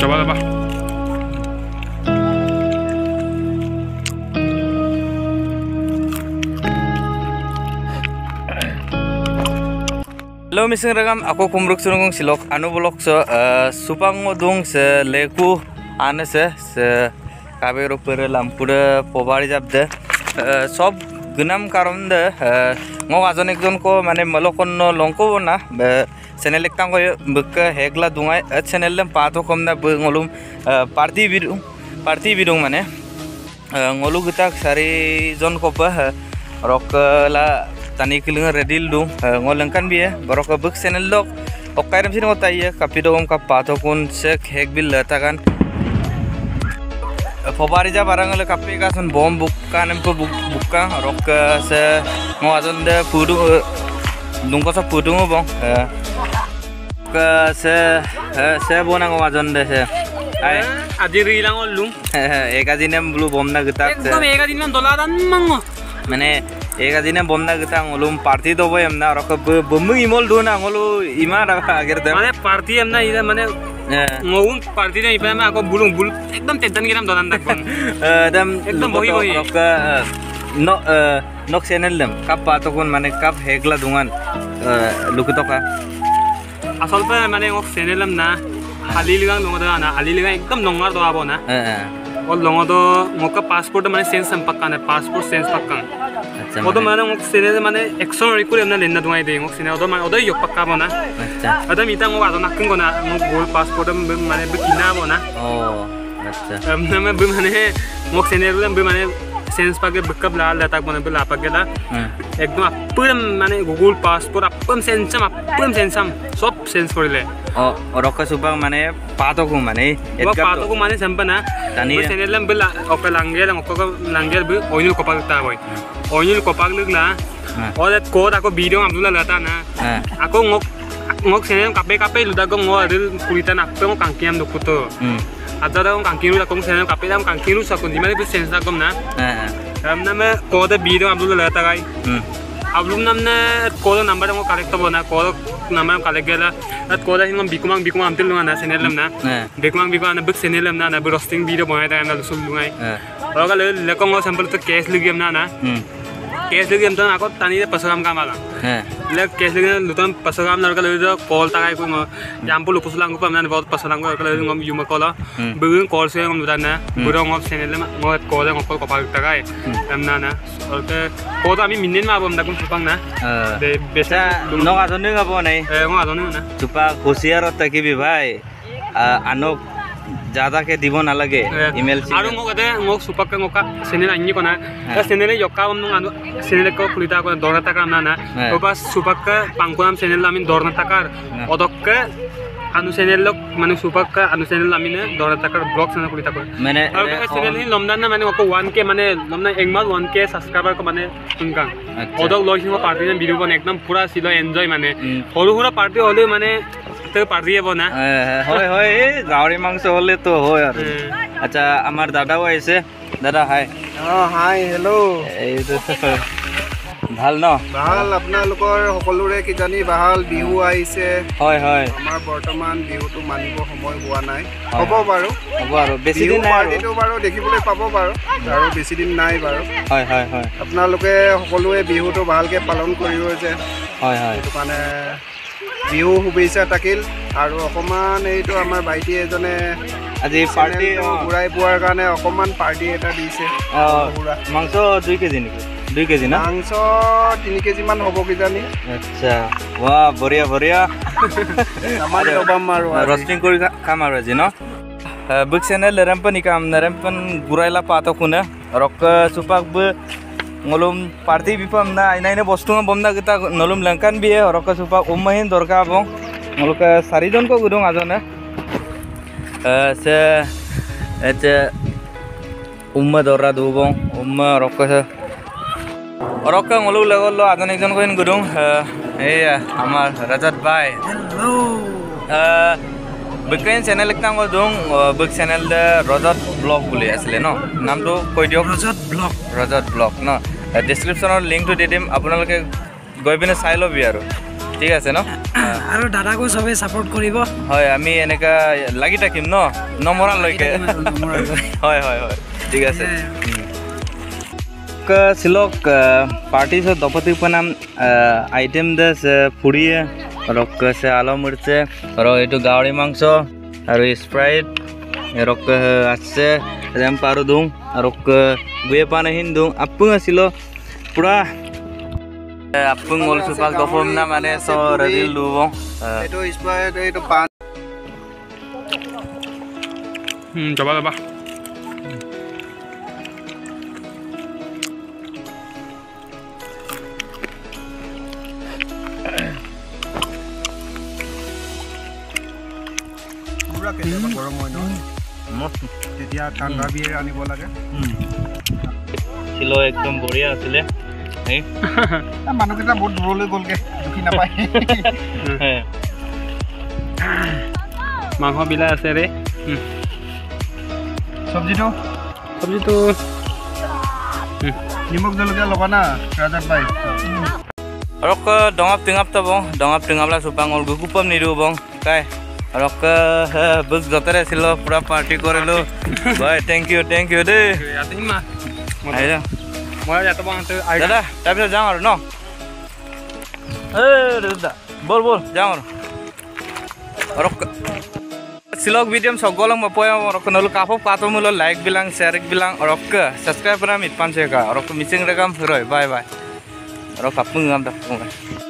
যাবা যাবা Hello mising ragam ako kumruk sunung silok anu bolok so supang ngodung se leku ane se se kabe ro pere lampure pobari jabde সব গুনাম কারণ দে মোক আজন একজন কো মানে মলকন লঙ্কো না চেনেল একটাং বক হেগলা দুঙাই চেনেল লেম পাতো কম না ngolum পার্টি বিরু পার্টি বিরু মানে ngolu gitak sarijon kopa rokla tani kiling redil du ngolengkan biye barok buk channel dok okairam sin ngotai kapi dogom kap pato kun se khek bil latakan ফবারি যা বারাঙ্গলে কাপি কাসন বম বুক্কা নেমকো বুক্কা রক সে ngo ajon de pudu dungko sa pudu ngo bong মানে এক আজি নে বম না গোটা ওলোম প্ৰাৰ্থী দব এম না আৰু বম ইমল ধু না হলো ইমান আগতে মানে প্ৰাৰ্থী এম না ইয়াত মানে নক চেনেল দেম কাপ পাতক মানে কাপ হেগলা দোঙান লোকটকা আসল পে মানে senelam na haliligang longo da na haliligang ekdom nongar do abo na ol longo do ngoka passport মানে sense sampakka na passport sense pakka আচ্ছা odo মানে ngok senel মানে action record emna lenna dungai de ngok senel odo মানে na আচ্ছা ada mita ngok ado nakkin go na ngok gol passport em মানে bo na ও আচ্ছা মানে lam be মানে sense pakke backup la la tak মানে da. একদম আপুম মানে Google passport আপুম সেন্সাম আপুম সেন্সাম সব চেঞ্জ কৰিলে ও রক সুপাং মানে পাতকু মানে পাতকো মানে চেম্পা না Tani ya. সেনেলাম বেলা অকে লাংগেল অকে লাংগেল বি অইনুল কপাক তা বই অইনুল কপাক লগলা অলে কোড আকৌ ভিডিও আমদুলা লাতা না হ্যাঁ আকৌ ngok senem kape kape luda go ngo adil kulita na pe ngok kangkiam dokuto হুম ada da ngok kangkiru la kong senem kape dam kangkiru sakun dimana bi sensa kom na ram na me kode video amdula lata gai হুম Ablum namne kodo number mo collect bo na kodo number collect gela at kodo hingam bikumang bikumang amtil lunga na senelam na হ্যাঁ bikumang bikumang na bik senelam na na bi roasting video bonai ta na lusul lungai হ্যাঁ roga le le kong sample to case ligam na case লৈ গেমটো আকৌ টানি পাছগাম কাম আলাম বোলে cash লৈ দুটা পাছগাম লৈ লৈ যাওঁ কল টাকাই কৈ ডাম্পু লুপুচলাং কৈ আমি বহুত পাছলাং কৰি লৈ যাওঁ ইউমে কল বিভিন্ন কল চুই গম দুটা নে। বুঢ়া মই চেনেলে মই কল যাওঁ অকল কপাল টাকাই এমনা না আৰু কওঁতো আমি মিনি মাৰ আপোনাক কোনো চুপাং না। বেছা আজনীও গাব নাই? আজনীও না চুপা হুঁচিয়াৰত থাকিবি ভাই। আনক জাদাকে দিব নালাগে ইমেইল আৰু মোক এতিয়া মোক চুপাককে মোক চেনেল আনি কোনা চেনেলে জকা বন্ধু আনো চেনেলে কওক কুলি টাকা দহ হাজাৰ টকা আনা নাই বা চুপাককে পাংকু নাম চেনেল আমি দহ হাজাৰ টকাৰ অদককে আনু চেনেলক মানে চুপাককে আনু চেনেল আমি দহ হাজাৰ টকাৰ ব্লগ চেনেল কৰি থাকোঁ মানে চেনেলখিনি ল'ম না মানে অকল ওৱান কে মানে ল'ম না একমাত ওৱান কে ছাবস্ক্ৰাইবাৰ মানে সোনকাল অদক লৈছিলোঁ পাৰ্টি ভিডিঅ' বনাই একদম পূৰা আছিলোঁ এনজয় মানে সৰু সুৰা পাৰ্টি হ'লেও মানে e bona. এ, হয় হয় এই গাহৰি মাংস হ'লে তো হয় আৰু. আচ্ছা আমাৰ দাদাও আহিছে। দাদা হাই অঁ হাই হেল্ল' এইটো ভাল ন? ভাল আপোনালোকৰ সকলোৰে কিজানি ভাল বিহু আহিছে। হয় হয়। আমাৰ বৰ্তমান বিহুটো মানিব সময় হোৱা নাই। হ'ব বাৰু। হ'ব আৰু বেছি দিন নাই আৰু। পাৰ্টিটো বাৰু দেখিবলৈ পাব বাৰু আৰু বেছি দিন নাই বাৰু। হয় হয় হয়। আপোনালোকে সকলোৱে বিহুটো ভালকৈ পালন কৰিব যে। হয় হয়। সেইটো কাৰণে বিহু শুভেচ্ছা থাকিল। আৰু অকণমান এইটো আমাৰ ভাইটি এজনে আজি পাৰ্টি ঘূৰাই পোৱাৰ কাৰণে অকণমান পাৰ্টি এটা দিছে। মাংস দুই কেজি নেকি? দুই কেজি না? মাংস তিনি কেজিমান হ'ব কিজানি। আচ্ছা। ৱা বঢ়িয়া বঢ়িয়া। আমাৰ দবাম আৰু। ৰোস্টিং কৰে খাম আৰ আজি ন? বুক চ্যানেল ৰেম্পন ইকাম ৰেম্পন গুৰাইলা পাতো খুনে ৰক সুপাক বু ngolum party bipam na ina ina bostu ng bomna kita nolum langkan biye rok supak umahin dorka bong ngoluk sarijon ko gudung ajon eh se eche umma dorra du bong umma rok রক ngolu legol ajon ekjon koin gudung এই আমার রাজাত ভাই বিক্ৰেন channel একটা মই দিওঁ big channel ৰজত blog বুলি আছিলে ন? নামটো কৈ দিয়ক। ৰজত ব্লগ। ৰজত ব্লগ ন? ডেছক্ৰিপশ্যনৰ লিংকটো দি দিম আপোনালোকে গৈ পিনে চাই ল'বি আৰু। ঠিক আছে ন? আৰু দাদাকো চবেই ছাপোৰ্ট কৰিব। হয় আমি এনেকা লাগি থাকিম ন? নমৰালৈকে। হয় হয় হয়। ঠিক আছে। party se dopati panam item das puri ৰক আছে আলু মৰিছে আৰু এইটো গাহৰি মাংস আৰু স্প্ৰাইট ৰক আছে ৰেম পাৰো দিওঁ আৰু গুয়ে পানীখিনি দিওঁ আপুং আছিল পূৰা। আপুং মানে চৰি লুবং এইটো কেতিয়াবা গৰম হয় ন তেতিয়া ঠাণ্ডা বিয়েৰ আনিব লাগে। ছিল একদম বঢ়িয়া আছিলে মানুহকেইটা বহুত দূৰলৈ গ'লগে জুখি নাপায়। মাংস বিলাই আছে ৰে। চব্জিটো? চব্জিটো। নিমখ জলকীয়া ল'বা না ৰাজাত বাই। Rok ke dongap tingap ta bong, dongap tingap lah supang ol অলপ বুজ যতেৰে আছিলো পুৰা পাৰ্টি কৰিলো bye thank you thank you দেই মই দাদা তাৰপিছত যাওঁ আৰু ন দাদা বল বল যাওঁ আৰু শ্লক ভিডিও চকল মই পয়ন কাপ কাটো মূলত লাইক বিলাং শ্বেয়াৰ বিলাং অৰক ছাবস্ক্ৰাইব কৰা মিট পাঞ্চ ৰেকা অৰক মিচিং ৰেকাম ৰয় বাই বাই আৰু কাপোৰ